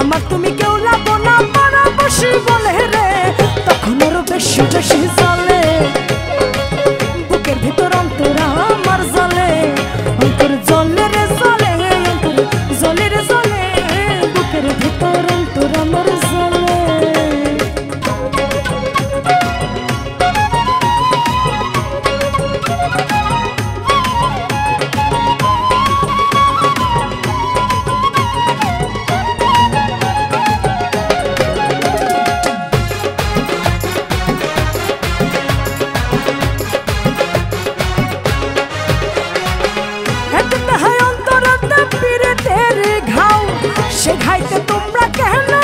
আমার তুমি কেউ লাভ না বসে বলে রে। তখন আরও বেশি বেশি সে খাইতে তোমরা কেন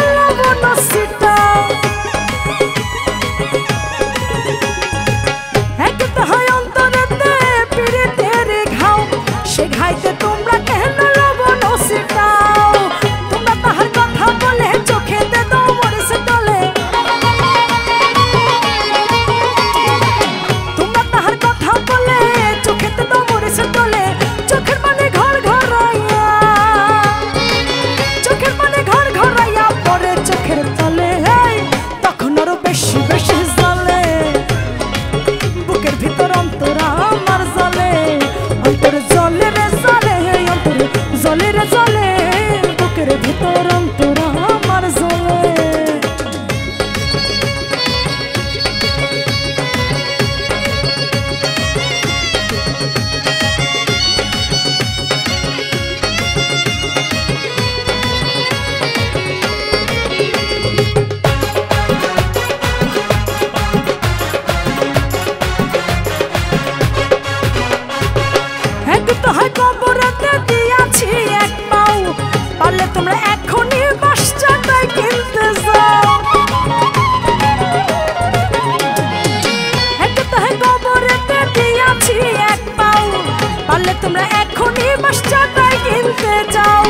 তোমরা এখনই মাস্টারটাই কিনতে যাও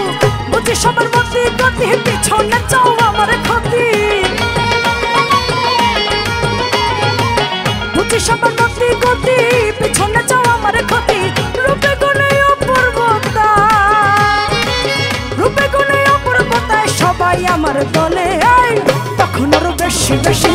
বুঝি সবার মধ্যে গতি পিছনে যাও আমার ক্ষতি। বুঝি সবার মধ্যে গতি পিছনে যাও আমার ক্ষতি। রূপে গুণে অপূর্বতা। রূপে গুণে অপূর্বতায় সবাই আমার দলে। তখন আরও বেশি বেশি